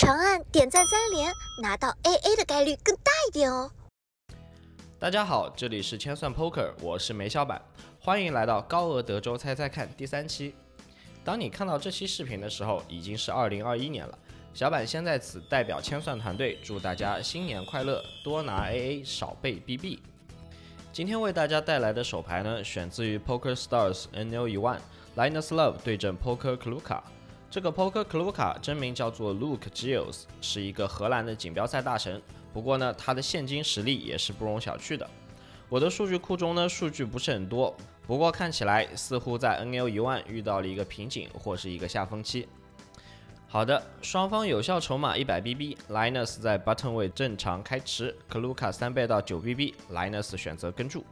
长按点赞三连，拿到 AA 的概率更大一点哦。大家好，这里是千算 Poker，我是梅小板，欢迎来到高额德州猜猜看第三期。当你看到这期视频的时候，已经是二零二一年了。小板先在此代表千算团队祝大家新年快乐，多拿 AA，少背 BB。今天为大家带来的手牌呢，选自于 Poker Stars NL 一万，Linus Love 对阵 Poker Kluka。这个 Poker Kluka 真名叫做 Luke Giles，是一个荷兰的锦标赛大神。不过呢，他的现金实力也是不容小觑的。我的数据库中呢，数据不是很多，不过看起来似乎在 NL 一万遇到了一个瓶颈或是一个下风期。好的，双方有效筹码一百 BB，Linus 在 button 位正常开池，Kluka 三倍到九 BB，Linus 选择跟注。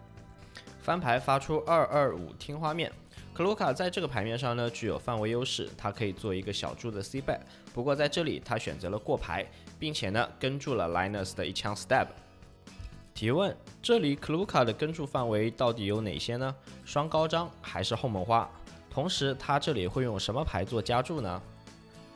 翻牌发出二二五听花面，Kluka 在这个牌面上呢具有范围优势，他可以做一个小注的 C bet，不过在这里他选择了过牌，并且呢跟住了 Linus 的一枪 stab。提问：这里 Kluka 的跟注范围到底有哪些呢？双高张还是后门花？同时他这里会用什么牌做加注呢？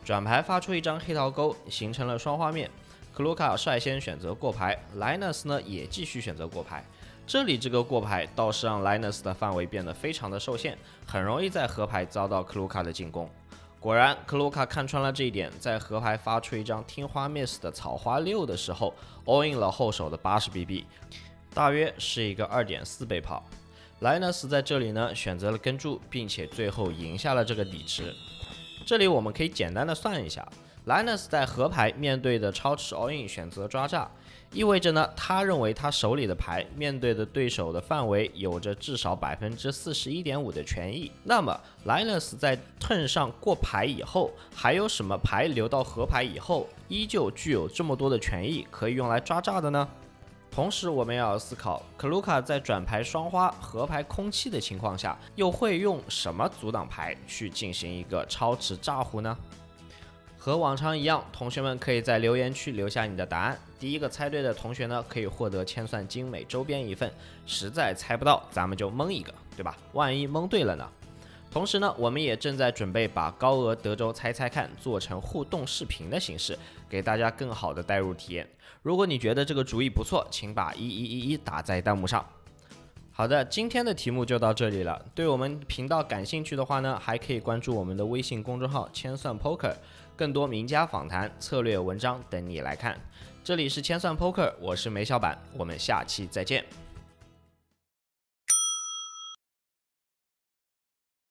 转牌发出一张黑桃勾，形成了双花面。克鲁卡率先选择过牌，Linus 呢也继续选择过牌。这里这个过牌倒是让 Linus 的范围变得非常的受限，很容易在河牌遭到克鲁卡的进攻。果然，克鲁卡看穿了这一点，在河牌发出一张听花 miss 的草花六的时候，all in 了后手的八十 BB，大约是一个二点四倍炮。Linus 在这里呢选择了跟注，并且最后赢下了这个底池。这里我们可以简单的算一下，Linus 在河牌面对的超池 all in 选择抓炸，意味着呢，他认为他手里的牌面对的对手的范围有着至少百分之四十一点五的权益。那么 Linus 在 turn 上过牌以后，还有什么牌留到河牌以后，依旧具有这么多的权益可以用来抓炸的呢？同时，我们也要思考，克鲁卡在转牌双花、合牌空气的情况下，又会用什么阻挡牌去进行一个超值炸胡呢？和往常一样，同学们可以在留言区留下你的答案。第一个猜对的同学呢，可以获得千算精美周边一份。实在猜不到，咱们就蒙一个，对吧？万一蒙对了呢？同时呢，我们也正在准备把高额德州猜猜看做成互动视频的形式，给大家更好的代入体验。如果你觉得这个主意不错，请把一一一一打在弹幕上。好的，今天的题目就到这里了。对我们频道感兴趣的话呢，还可以关注我们的微信公众号“千算 Poker”，更多名家访谈、策略文章等你来看。这里是千算 Poker，我是梅小板，我们下期再见。